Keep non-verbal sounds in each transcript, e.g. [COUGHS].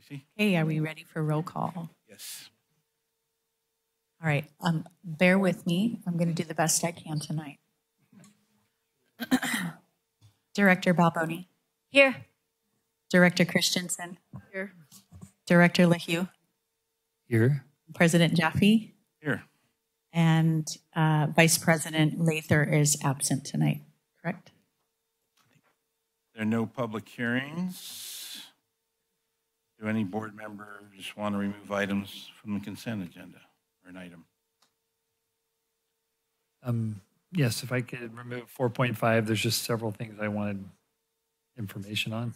Tracy? Okay, are we ready for roll call? Yes. All right, um, bear with me. I'm going to do the best I can tonight. [COUGHS] Director Balboni. Here. Director Christensen. Here. Director LaHue. Here. President Jaffe. Here. And uh, Vice President Lather is absent tonight, correct? There are no public hearings. Do any board members want to remove items from the consent agenda or an item? Um, yes, if I could remove 4.5, there's just several things I wanted information on.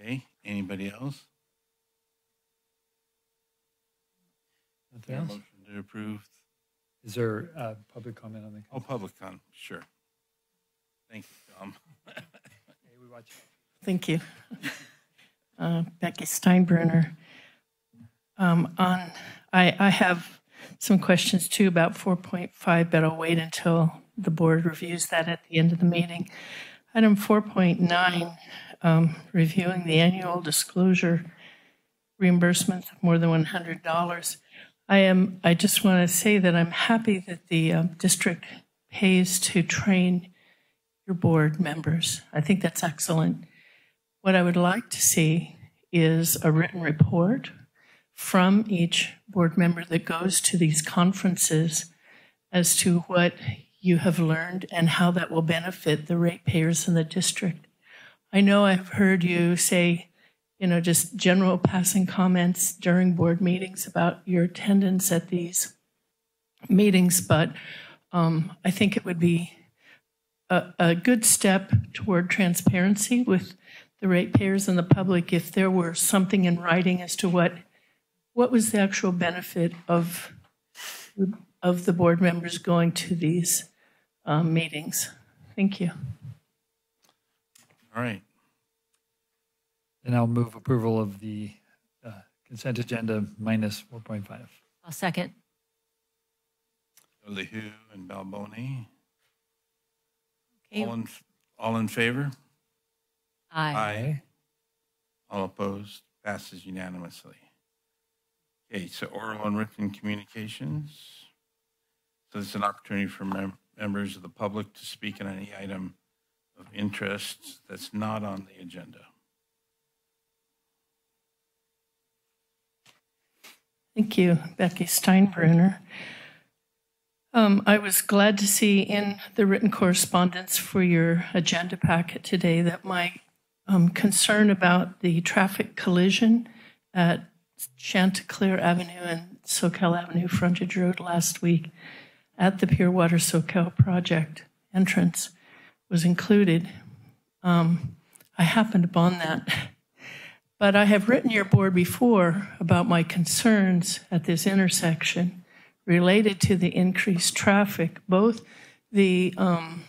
Okay, anybody else? Nothing Yeah, else? Motion to approve. Is there uh, public comment on the? Oh, public comment, sure. Thank you, Tom. [LAUGHS] Hey, we watch- Thank you. [LAUGHS] Uh, Becky Steinbruner. Um, On, I, I have some questions too about 4.5, but I'll wait until the board reviews that at the end of the meeting. Item 4.9, um, reviewing the annual disclosure reimbursements of more than $100. I am, I just want to say that I'm happy that the um, district pays to train your board members. I think that's excellent. What I would like to see is a written report from each board member that goes to these conferences as to what you have learned and how that will benefit the ratepayers in the district. I know I've heard you say, you know, just general passing comments during board meetings about your attendance at these meetings, but um, I think it would be a, a good step toward transparency with the ratepayers and the public if there were something in writing as to what what was the actual benefit of of the board members going to these um, meetings. Thank you. All right, And I'll move approval of the uh, consent agenda minus 4.5. I'll second. LaHue and Balboni. Okay. All in, all in favor? Aye. All opposed? Passes unanimously. Okay, so oral and written communications. So this is an opportunity for mem- members of the public to speak on any item of interest that's not on the agenda. Thank you, Becky Steinbruner. Um, I was glad to see in the written correspondence for your agenda packet today that my um, concern about the traffic collision at Chanticleer Avenue and Soquel Avenue frontage road last week at the Pure Water Soquel project entrance was included. Um, I happened upon that. But I have written your board before about my concerns at this intersection related to the increased traffic, both the um,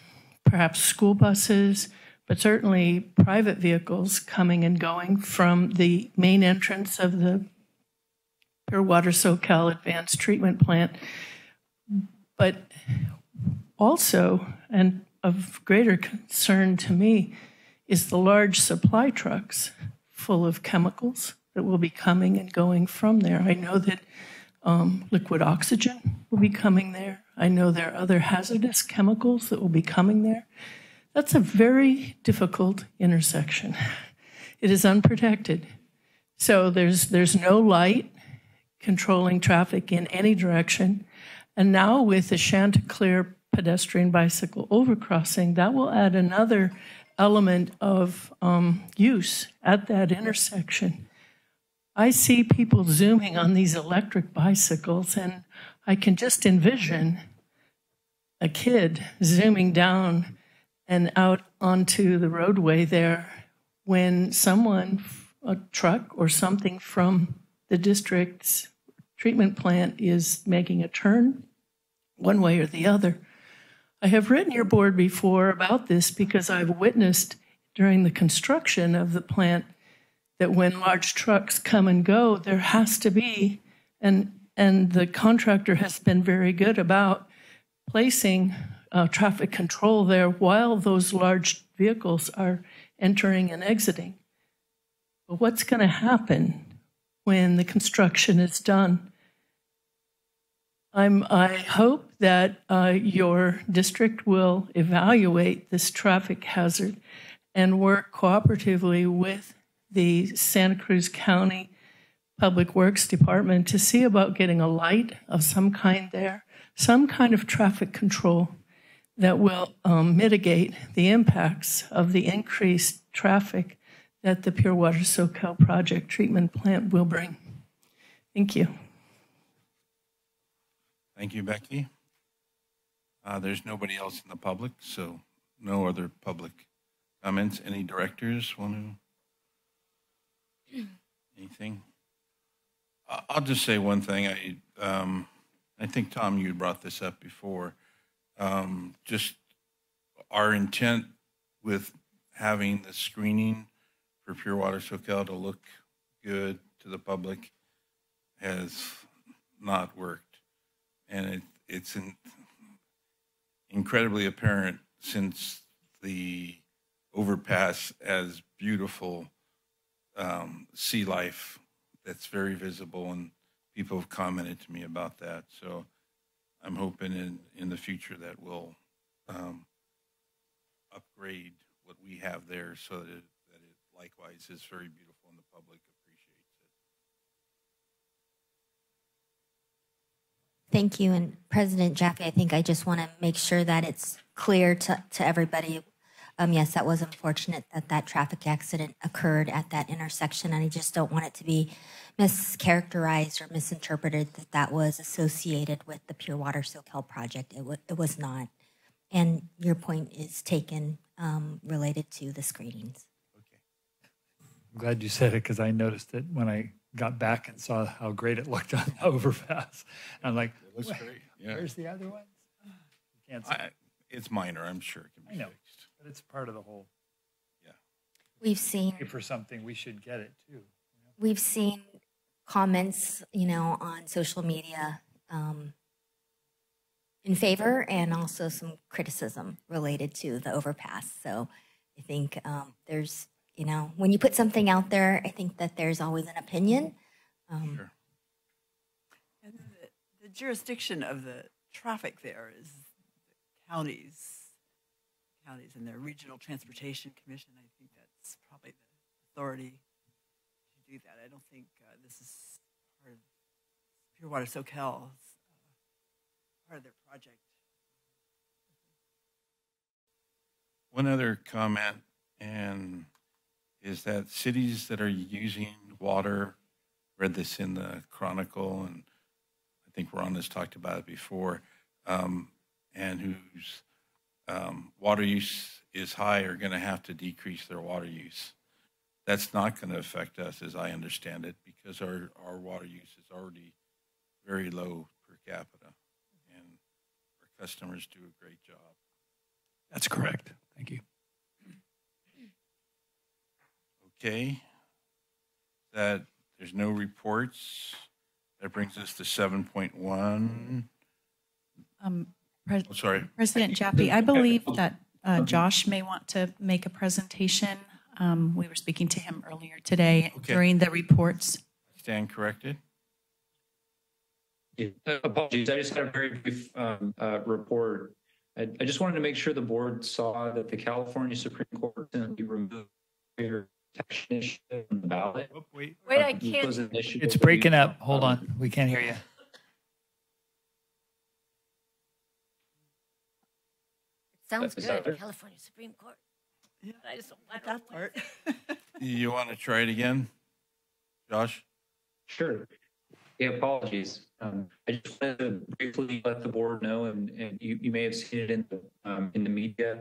perhaps school buses, but certainly private vehicles coming and going from the main entrance of the Pure Water Soquel Advanced Treatment Plant. But also, and of greater concern to me, is the large supply trucks full of chemicals that will be coming and going from there. I know that um, liquid oxygen will be coming there. I know there are other hazardous chemicals that will be coming there. That's a very difficult intersection. It is unprotected. So there's, there's no light controlling traffic in any direction. And now with the Chanticleer pedestrian bicycle overcrossing, that will add another element of um, use at that intersection. I see people zooming on these electric bicycles, and I can just envision a kid zooming down and out onto the roadway there when someone, a truck or something from the district's treatment plant is making a turn one way or the other. I have written your board before about this because I've witnessed during the construction of the plant that when large trucks come and go, there has to be, and, and the contractor has been very good about placing uh, traffic control there while those large vehicles are entering and exiting. But what's going to happen when the construction is done? I'm, I hope that uh, your district will evaluate this traffic hazard and work cooperatively with the Santa Cruz County Public Works Department to see about getting a light of some kind there, some kind of traffic control that will um, mitigate the impacts of the increased traffic that the Pure Water Soquel project treatment plant will bring. Thank you. Thank you, Becky. Uh, There's nobody else in the public, so no other public comments. Any directors want to? Anything? I- I'll just say one thing. I, um, I think, Tom, you brought this up before. Um, Just our intent with having the screening for Pure Water Soquel to look good to the public has not worked. And it, it's in- incredibly apparent since the overpass as beautiful um, sea life that's very visible, and people have commented to me about that. So I'm hoping in, in the future that we'll um, upgrade what we have there so that it, that it likewise is very beautiful and the public appreciates it. Thank you. And President Jaffe, I think I just want to make sure that it's clear to, to everybody. Um, yes, that was unfortunate that that traffic accident occurred at that intersection. And I just don't want it to be mischaracterized or misinterpreted that that was associated with the Pure Water Soquel project. It, wa- it was not. And your point is taken um, related to the screenings. Okay. I'm glad you said it because I noticed it when I got back and saw how great it looked on the [LAUGHS] overpass. I'm like, It looks great, yeah. Where's the other ones? Can't see, I, it's minor, I'm sure it can I know. fixed. But it's part of the whole. Yeah. We've seen for something, we should get it too. we've seen comments, you know, on social media um, in favor and also some criticism related to the overpass. So I think um, there's, you know, when you put something out there, I think that there's always an opinion. Um, Sure. And the, the jurisdiction of the traffic there is the counties, and their regional transportation commission. I think that's probably the authority to do that. I don't think uh, this is part of Pure Water Soquel's uh, part of their project. One other comment, and is that cities that are using water, read this in the Chronicle, and I think Ron has talked about it before, um, and whose um, water use is high are going to have to decrease their water use. That's not going to affect us, as I understand it, because our, our water use is already very low per capita, and our customers do a great job. That's correct. Thank you. Okay. That, there's no reports. That brings us to seven point one. Um, Pres- Oh, sorry. President Jaffe, I believe that uh, Josh may want to make a presentation. Um, We were speaking to him earlier today Okay. during the reports. Stand corrected. Yeah, Apologies, I just had a very brief um, uh, report. I I just wanted to make sure the board saw that the California Supreme Court recently removed your protection initiative from the ballot. Oh, Wait, Wait, I Uh, this can't. was an initiative it's breaking up. Hold on, we can't hear you. Sounds good, better? California Supreme Court. Yeah, I just don't like That part. [LAUGHS] You want to try it again? Josh? Sure. Yeah, apologies. Um, I just wanted to briefly let the board know, and, and you, you may have seen it in, the um, in the media.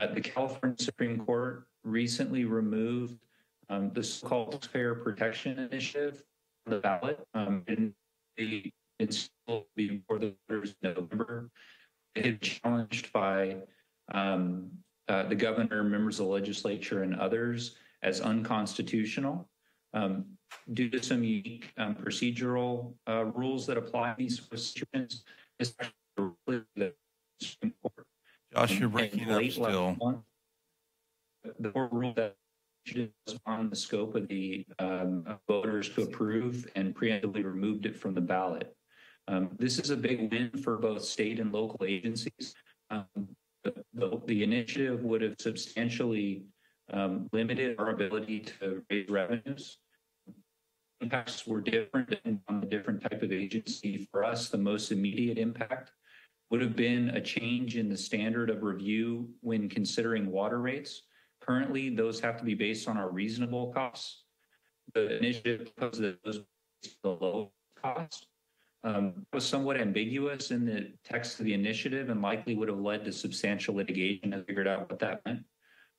Uh, the California Supreme Court recently removed um, the so-called Fair Protection Initiative from the ballot. Um, and they, it's still before the voters in November. It had challenged by the governor, members of the legislature, and others as unconstitutional. Um, due to some unique um, procedural uh, rules that apply in these situations, especially the Supreme Court. Josh, you're breaking up still. month, The court ruled that on the scope of the um, voters to approve and preemptively removed it from the ballot. Um, This is a big win for both state and local agencies. The, the- initiative would have substantially um, limited our ability to raise revenues. Impacts were different on the different type of agency. For us, the most immediate impact would have been a change in the standard of review when considering water rates. Currently, those have to be based on our reasonable costs. The initiative proposed that those the low was somewhat ambiguous in the text of the initiative and likely would have led to substantial litigation to figure out what that meant.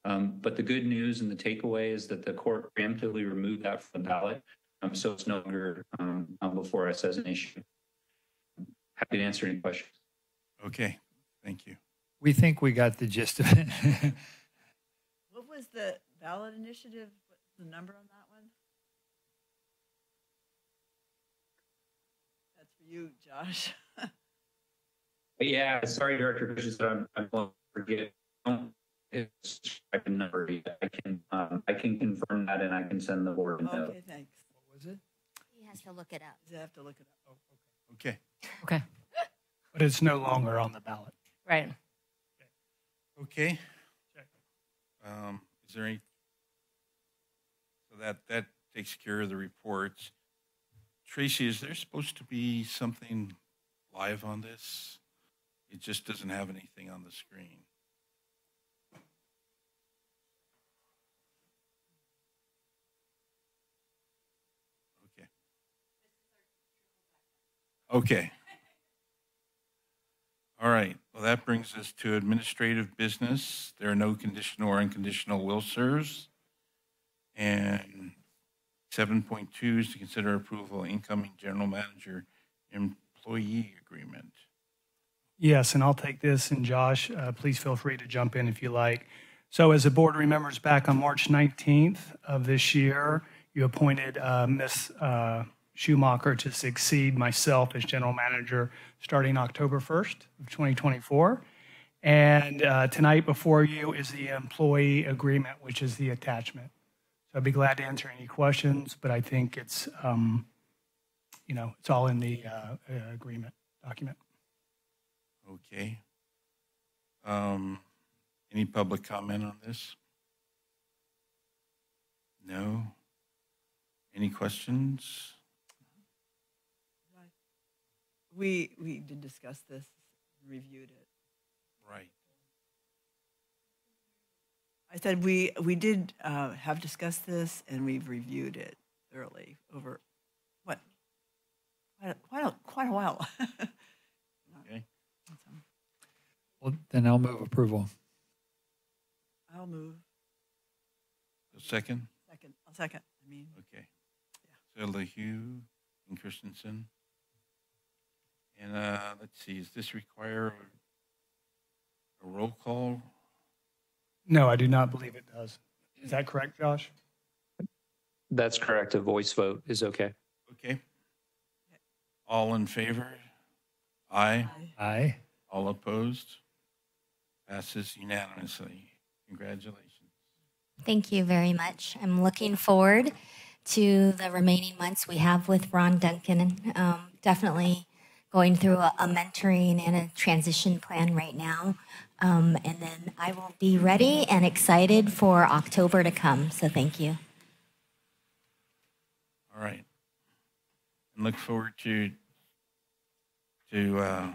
Um, but the good news and the takeaway is that the court preemptively removed that from the ballot. Um, so it's no longer, um, on before us as an issue. Happy to answer any questions. Okay, thank you. We think we got the gist of it. [LAUGHS] What was the ballot initiative? What's the number on that one? That's for you, Josh. [LAUGHS] Yeah, sorry, Director Christensen, I'm, I'm going to forget. It's a number. I can, um, I can confirm that and I can send the board a note. Okay, thanks. What was it? He has to look it up. I have to look it up. Okay, Okay. [LAUGHS] But it's no longer on the ballot. Right. okay. Um, Is there any? So that, that takes care of the reports. Tracy, is there supposed to be something live on this? It just doesn't have anything on the screen. Okay. Okay. All right, well, that brings us to administrative business. There are no conditional or unconditional will serves. And seven point two is to consider approval of incoming general manager employee agreement. Yes, and I'll take this, and Josh, uh, please feel free to jump in if you like. So as the board remembers, back on March 19th of this year, you appointed uh, Ms. uh, Schumacher to succeed myself as general manager starting October 1st of 2024. And uh, tonight before you is the employee agreement, which is the attachment. So I'd be glad to answer any questions, but I think it's, um, you know, it's all in the uh, uh, agreement document. Okay. Um, any public comment on this? No? Any questions? We, we did discuss this, reviewed it. Right. I said we, we did uh, have discussed this and we've reviewed it thoroughly over, what? Quite a, quite a, quite a while. [LAUGHS] Okay. So, Well, then I'll move approval. I'll move, A second? second, I'll second, I mean, Okay. Yeah. So LaHue and Christensen. And, uh, let's see, does this require a- a roll call? No, I do not believe it does. Is that correct, Josh? That's correct. A voice vote is okay. Okay. All in favor? Aye. Aye. All opposed? Passes unanimously. Congratulations. Thank you very much. I'm looking forward to the remaining months we have with Ron Duncan. Um, definitely going through a, a mentoring and a transition plan right now. Um, and then I will be ready and excited for October to come. So thank you. All right. And look forward to, to, uh,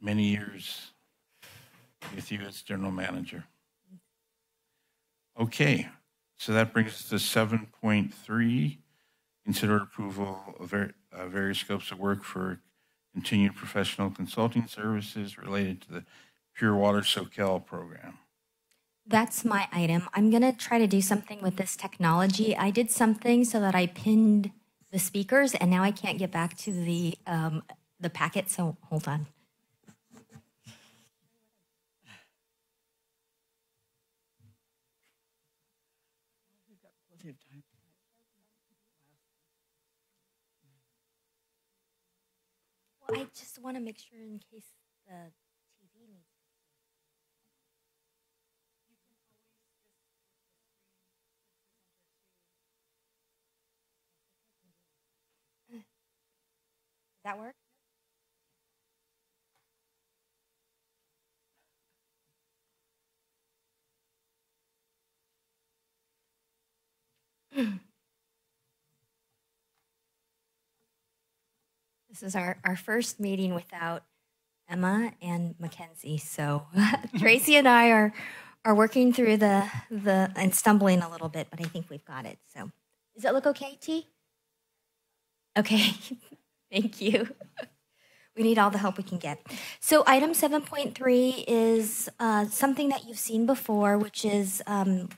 many years with you as general manager. Okay, so that brings us to seven point three. Consider approval of uh, various scopes of work for continued professional consulting services related to the Pure Water Soquel program. That's my item. I'm going to try to do something with this technology. I did something so that I pinned the speakers, and now I can't get back to the, um, the packet. So hold on. I just want to make sure in case the that work? This is our, our first meeting without Emma and Mackenzie. So [LAUGHS] Tracy and I are are working through the the and stumbling a little bit, but I think we've got it. So does that look okay, T? Okay, [LAUGHS] thank you. [LAUGHS] We need all the help we can get. So item 7.3 is uh, something that you've seen before, which is um,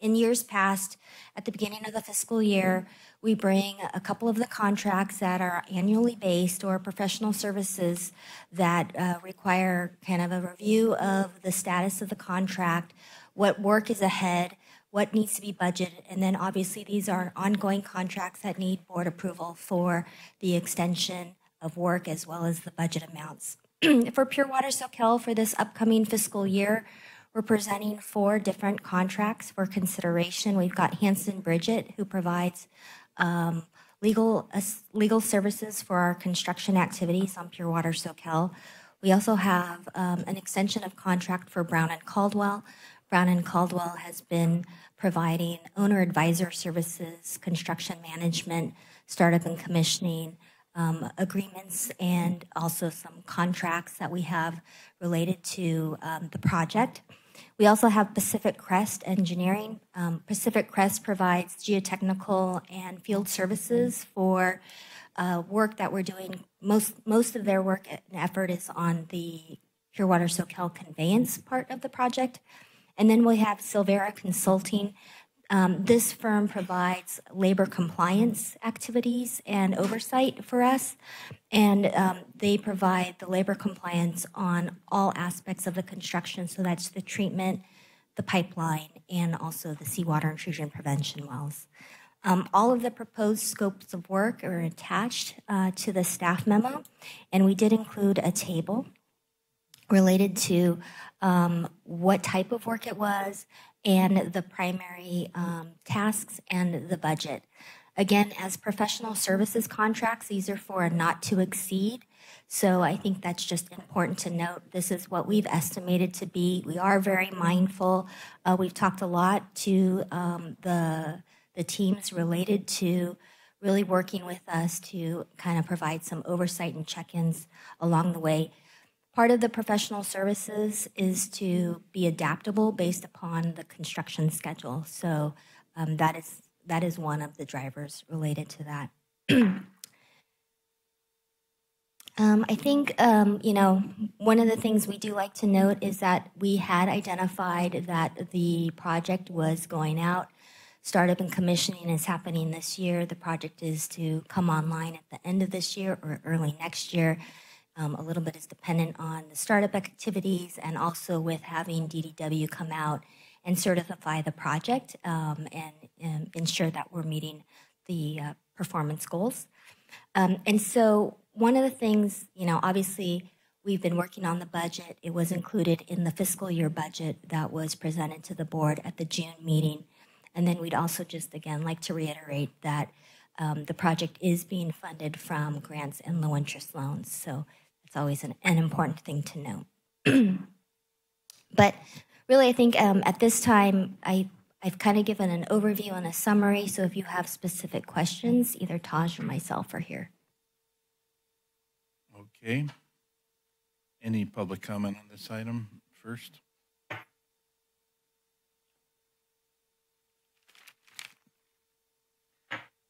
in years past, at the beginning of the fiscal year, we bring a couple of the contracts that are annually based or professional services that uh, require kind of a review of the status of the contract, what work is ahead, what needs to be budgeted, and then obviously these are ongoing contracts that need board approval for the extension of work as well as the budget amounts. [CLEARS THROAT] for Pure Water Soquel for this upcoming fiscal year, we're presenting four different contracts for consideration. We've got Hanson Bridgett, who provides um, legal uh, legal services for our construction activities on Pure Water Soquel. We also have um, an extension of contract for Brown and Caldwell. Brown and Caldwell has been providing owner advisor services, construction management, startup and commissioning, um, agreements and also some contracts that we have related to um, the project. We also have Pacific Crest Engineering. Um, Pacific Crest provides geotechnical and field services for uh, work that we're doing. Most most of their work and effort is on the Pure Water Soquel conveyance part of the project. And then we have Silvera Consulting. Um, this firm provides labor compliance activities and oversight for us, and um, they provide the labor compliance on all aspects of the construction. So that's the treatment, the pipeline, and also the seawater intrusion prevention wells. Um, all of the proposed scopes of work are attached uh, to the staff memo, and we did include a table related to um, what type of work it was and the primary um, tasks and the budget. Again, as professional services contracts, these are for not to exceed. So I think that's just important to note. This is what we've estimated to be. We are very mindful. Uh, we've talked a lot to um, the the teams related to really working with us to kind of provide some oversight and check-ins along the way. Part of the professional services is to be adaptable based upon the construction schedule. So um, that is that is one of the drivers related to that. [CLEARS THROAT] um, I think um, you know one of the things we do like to note is that we had identified that the project was going out. Startup and commissioning is happening this year. The project is to come online at the end of this year or early next year. Um, a little bit is dependent on the startup activities and also with having DDW come out and certify the project um, and, and, ensure that we're meeting the uh, performance goals. Um, and so, one of the things, you know, obviously, we've been working on the budget. It was included in the fiscal year budget that was presented to the board at the June meeting. And then we'd also just again like to reiterate that um, the project is being funded from grants and low interest loans. So it's always an, an important thing to know. [CLEARS THROAT] but really, I think um, at this time, I, I've kind of given an overview and a summary. So if you have specific questions, either Taj or myself are here. Okay. Any public comment on this item first?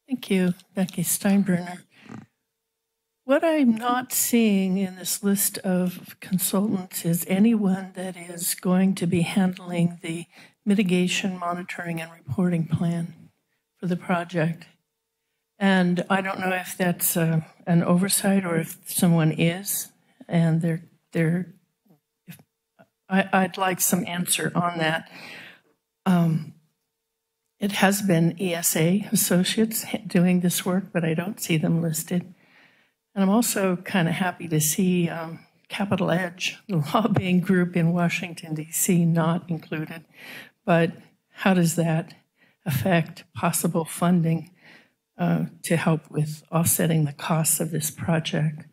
Thank you, Becky Steinbruner. What I'm not seeing in this list of consultants is anyone that is going to be handling the mitigation, monitoring, and reporting plan for the project. And I don't know if that's uh, an oversight or if someone is, and they're they're. If, I, would like some answer on that. Um, it has been ESA associates doing this work, but I don't see them listed. And I'm also kind of happy to see um, Capital Edge, the [LAUGHS] lobbying group in Washington, D.C., not included. But how does that affect possible funding uh, to help with offsetting the costs of this project.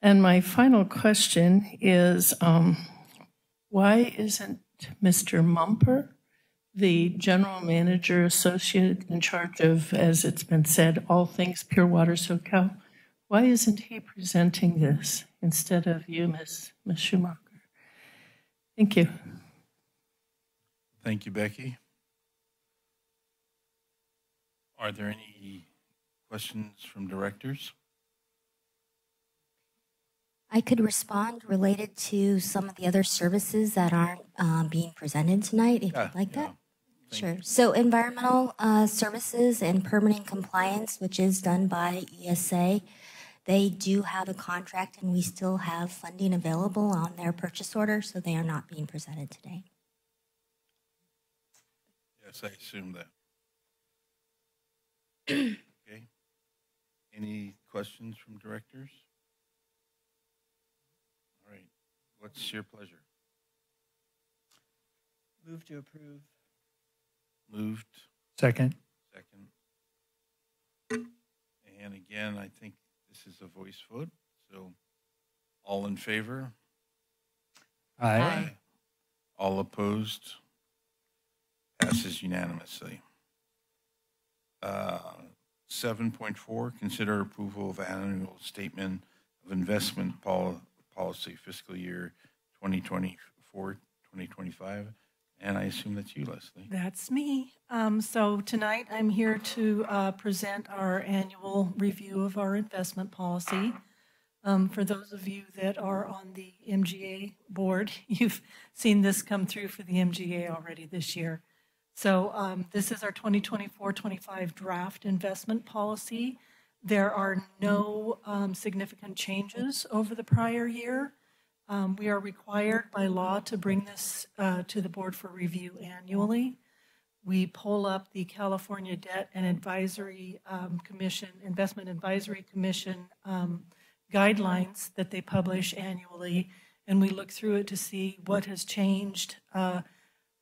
And my final question is um, why isn't Mr. Mumper, the general manager associate in charge of, as it's been said, all things Pure Water Soquel, why isn't he presenting this instead of you, Ms. Ms. Schumacher? Thank you. Thank you, Becky. Are there any questions from directors? I could respond related to some of the other services that aren't um, being presented tonight, if Yeah, you'd like yeah. that. Thank Sure. So environmental uh, services and permitting compliance, which is done by ESA, they do have a contract and we still have funding available on their purchase order, so they are not being presented today. Yes, I assume that. [CLEARS THROAT] Okay. Any questions from directors? All right, what's your pleasure? Move to approve. Moved, Second. second. And again, I think this is a voice vote, so all in favor? Aye. All opposed? Passes unanimously. Uh, 7.4, consider approval of annual statement of investment pol- policy fiscal year 2024, 2025. And I assume that's you, Leslie. That's me. Um, So tonight, I'm here to uh, present our annual review of our investment policy. Um, For those of you that are on the MGA board, [LAUGHS] you've seen this come through for the MGA already this year. So um, this is our 2024-25 draft investment policy. There are no um, significant changes over the prior year. Um, We are required by law to bring this uh, to the board for review annually. We pull up the California Debt and Advisory um, Commission, Investment Advisory Commission um, guidelines that they publish annually, and we look through it to see what has changed, uh,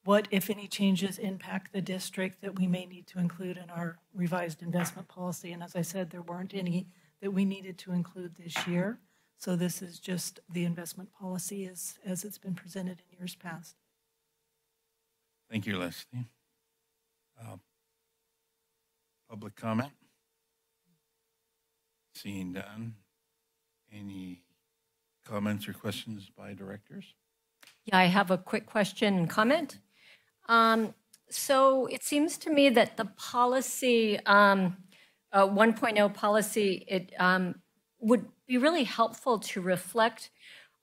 what, if any, changes impact the district that we may need to include in our revised investment policy. And as I said, there weren't any that we needed to include this year. So this is just the investment policy as, as it's been presented in years past. Thank you, Leslie. Uh, Public comment? Seeing done. Any comments or questions by directors? Yeah, I have a quick question and comment. Um, So it seems to me that the policy, um, uh, 1.0 policy, it um, would be really helpful to reflect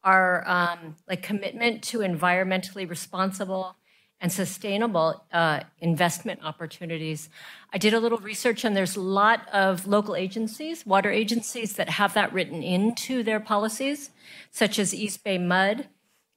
our um, like commitment to environmentally responsible and sustainable uh, investment opportunities. I did a little research, and there's a lot of local agencies, water agencies, that have that written into their policies, such as East Bay Mud,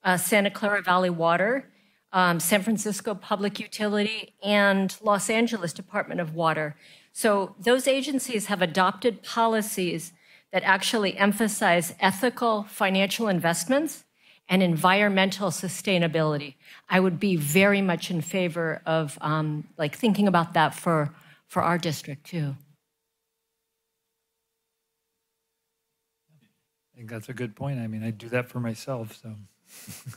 uh, Santa Clara Valley Water, um, San Francisco Public Utility, and Los Angeles Department of Water. So those agencies have adopted policies that actually emphasize ethical financial investments and environmental sustainability. I would be very much in favor of um, like thinking about that for for our district too. I think that's a good point. I mean, I do that for myself, so. [LAUGHS]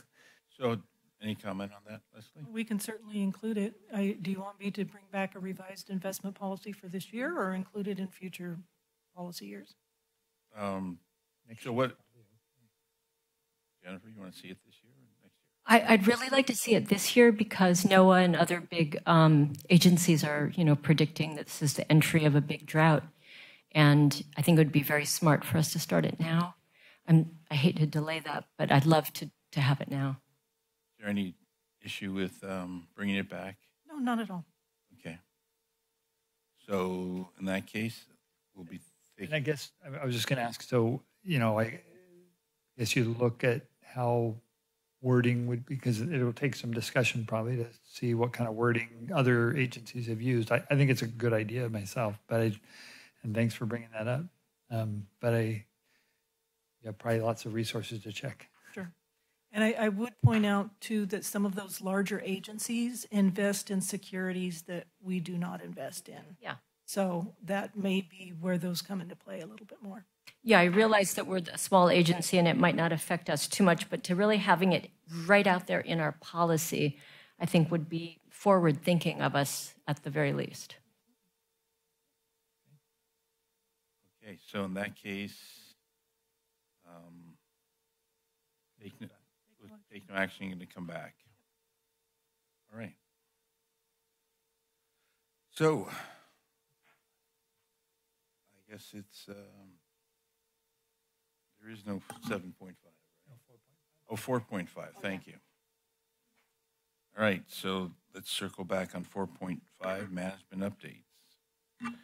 So, any comment on that, Leslie? We can certainly include it. I, do you want me to bring back a revised investment policy for this year or include it in future policy years? Um, So what? Jennifer, you want to see it this year or next year? I, I'd really like to see it this year because NOAA and other big um, agencies are, you know, predicting that this is the entry of a big drought, and I think it would be very smart for us to start it now. I'm, I hate to delay that, but I'd love to to have it now. Is there any issue with um, bringing it back? No, not at all. Okay. So in that case, we'll be And I guess, I I was just going to ask, so, you know, I guess you look at how wording would, because it'll take some discussion probably to see what kind of wording other agencies have used. I, I think it's a good idea myself, but I, and thanks for bringing that up. Um, But I, yeah, probably lots of resources to check. Sure. And I, I would point out too that some of those larger agencies invest in securities that we do not invest in. Yeah. So that may be where those come into play a little bit more. Yeah, I realize that we're a small agency and it might not affect us too much, but to really having it right out there in our policy, I think would be forward thinking of us at the very least. Okay, so in that case, um, take no, we'll take no action, going to come back. All right. So, I guess it's, um, there is no seven point five. Oh, four point five, thank you. All right, so let's circle back on four point five, management updates. Um,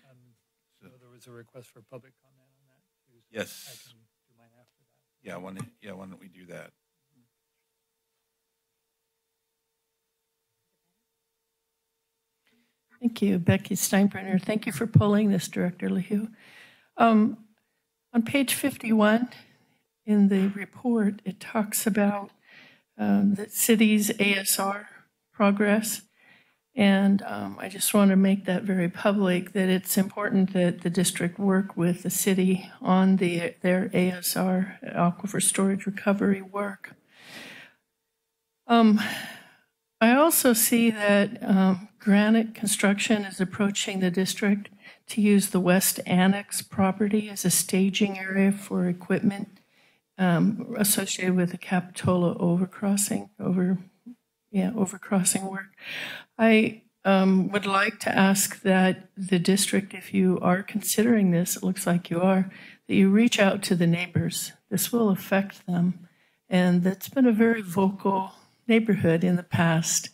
So- So there was a request for public comment on that too. so Yes. I can do mine after that. Yeah, why don't, yeah, why don't we do that? Thank you, Becky Steinbruner. Thank you for pulling this, Director LaHue. Um, on page 51 in the report, it talks about um, the city's ASR progress. And um, I just want to make that very public that it's important that the district work with the city on the, their ASR, aquifer storage recovery work. Um, I also see that um, Granite Construction is approaching the district to use the West Annex property as a staging area for equipment um, associated with the Capitola overcrossing, over, yeah, overcrossing work. I um, would like to ask that the district, if you are considering this, it looks like you are, that you reach out to the neighbors. This will affect them. And that's been a very vocal neighborhood in the past.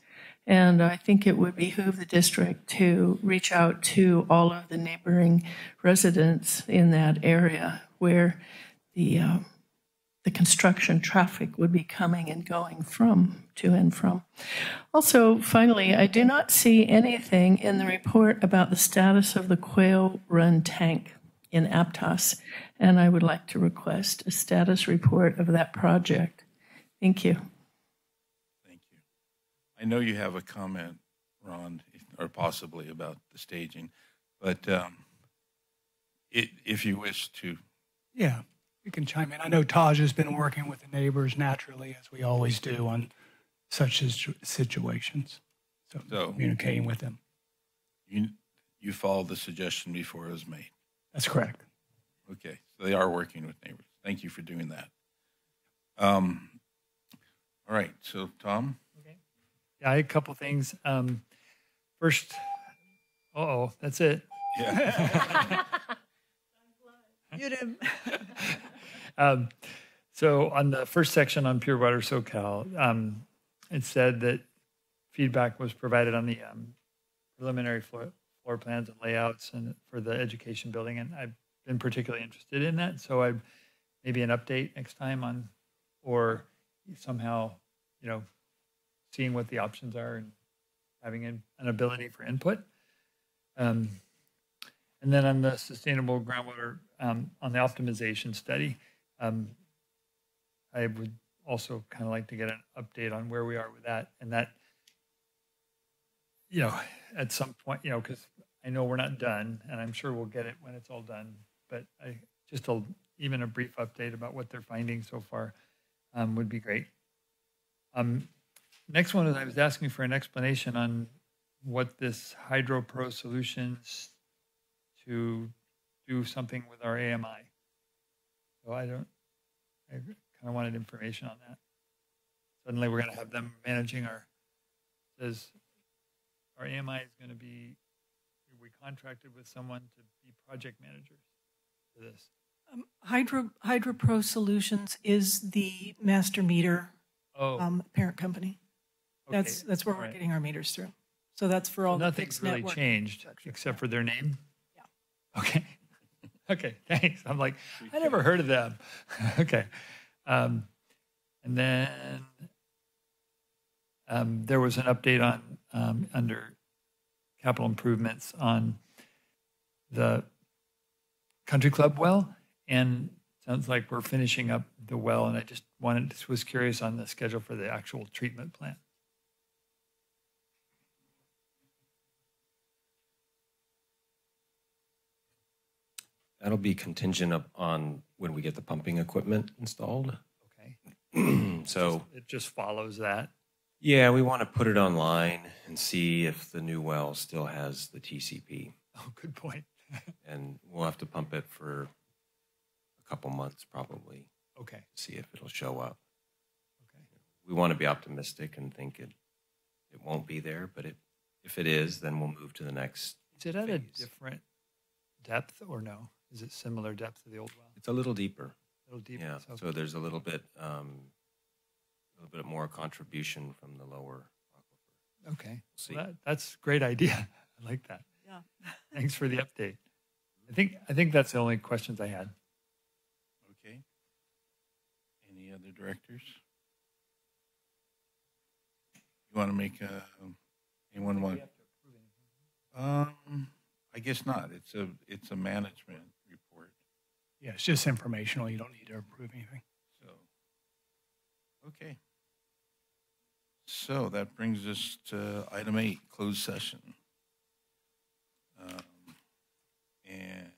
And I think it would behoove the district to reach out to all of the neighboring residents in that area where the, uh, the construction traffic would be coming and going from, to and from. Also, finally, I do not see anything in the report about the status of the Quail Run tank in Aptos, and I would like to request a status report of that project. Thank you. I know you have a comment, Ron, or possibly about the staging, but um, it, if you wish to, Yeah, you can chime in. I know Taj has been working with the neighbors naturally, as we always do on such as situations. So So- communicating with them. you, you followed the suggestion before it was made. That's correct. Okay, so they are working with neighbors. Thank you for doing that. Um, all right, so Tom? Yeah, I had a couple things. Um, first, oh, that's it. Yeah. [LAUGHS] [LAUGHS] Um, so on the first section on Pure Water Soquel, um, it said that feedback was provided on the um, preliminary floor, floor plans and layouts and for the education building, and I've been particularly interested in that. So I maybe an update next time on, or somehow, you know, seeing what the options are and having an, ability for input. Um, and then on the sustainable groundwater, um, on the optimization study, um, I would also kind of like to get an update on where we are with that. And that, you know, at some point, you know, because I know we're not done, and I'm sure we'll get it when it's all done. But I just a, even a brief update about what they're finding so far um, would be great. Um, next one is I was asking for an explanation on what this HydroPro Solutions to do something with our AMI. So I don't, I kind of wanted information on that. Suddenly we're going to have them managing our, says our AMI is going to be, we contracted with someone to be project managers for this. Um, Hydro, HydroPro Solutions is the master meter Oh, um, parent company. That's, that's where all we're right. getting our meters through. So that's for all So the Nothing's fixed really network. changed infrastructure. except for their name? Yeah. Okay. [LAUGHS] Okay, thanks. I'm like, I never heard of them. [LAUGHS] Okay. Um, And then um, there was an update on, um, under capital improvements on the country club well. And sounds like we're finishing up the well. And I just wanted, was curious on the schedule for the actual treatment plant. That'll be contingent up on when we get the pumping equipment installed. Okay. [CLEARS THROAT] So, It just follows that. yeah, we want to put it online and see if the new well still has the TCP. Oh, good point. [LAUGHS] And we'll have to pump it for a couple months probably Okay. see if it'll show up. Okay. We want to be optimistic and think it, it won't be there, but it, if it is, then we'll move to the next. Is it at a different depth or no? Is it similar depth to the old well? It's a little deeper. A little deeper. Yeah, so- so there's a little bit, um, a little bit more contribution from the lower aquifer. Okay. see. Well, that, that's a great idea. [LAUGHS] I like that. Yeah. [LAUGHS] Thanks for the update. I think I think that's the only questions I had. Okay. Any other directors? You want to make a, anyone want? Um, I guess not. It's a, it's a management report, Yeah, it's just informational. You don't need to approve anything. so. Okay. So that brings us to item eight, closed session. Um, And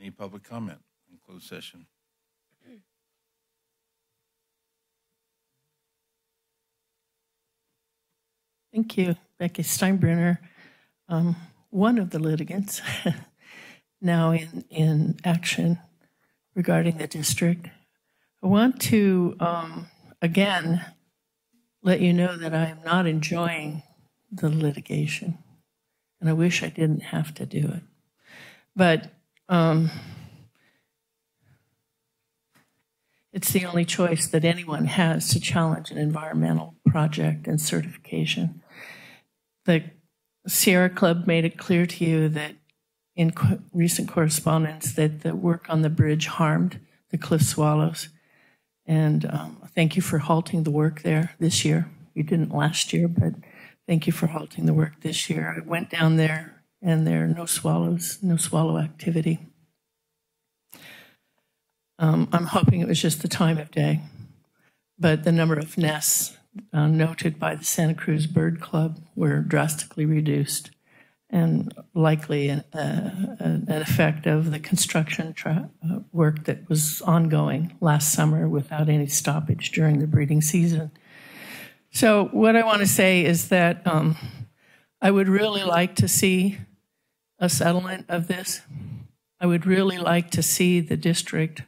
any public comment in closed session? Thank you, Becky Steinbruner. Um, one of the litigants [LAUGHS] now in, in action regarding the district. I want to, um, again, let you know that I am not enjoying the litigation, and I wish I didn't have to do it. But um, it's the only choice that anyone has to challenge an environmental project and certification. The Sierra Club made it clear to you that in co- recent correspondence that the work on the bridge harmed the cliff swallows. And um, thank you for halting the work there this year. You didn't last year, but thank you for halting the work this year. I went down there and there are no swallows, no swallow activity. Um, I'm hoping it was just the time of day, but the number of nests uh, noted by the Santa Cruz Bird Club were drastically reduced, and likely an, uh, an effect of the construction uh, work that was ongoing last summer without any stoppage during the breeding season. So, what I want to say is that um, I would really like to see a settlement of this. I would really like to see the district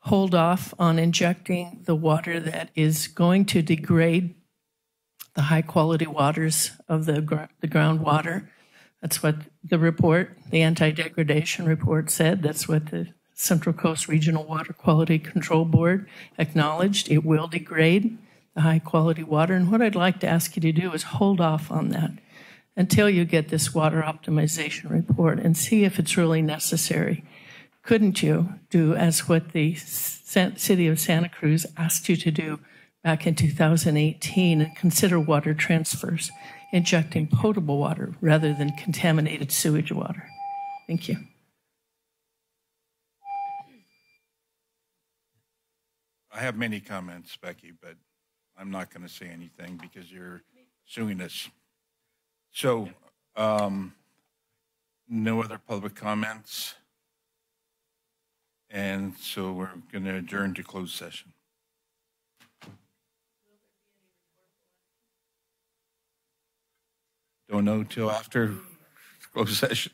hold off on injecting the water that is going to degrade the high quality waters of the, gr- the groundwater. That's what the report, the anti degradation report said. That's what the Central Coast Regional Water Quality Control Board acknowledged. It will degrade the high quality water. And what I'd like to ask you to do is hold off on that until you get this water optimization report and see if it's really necessary couldn't you do as what the city of Santa Cruz asked you to do back in 2018 and consider water transfers, injecting potable water rather than contaminated sewage water? Thank you. I have many comments, Becky, but I'm not going to say anything because you're suing us. So, um, no other public comments? And so we're going to adjourn to closed session. Don't know till after closed session.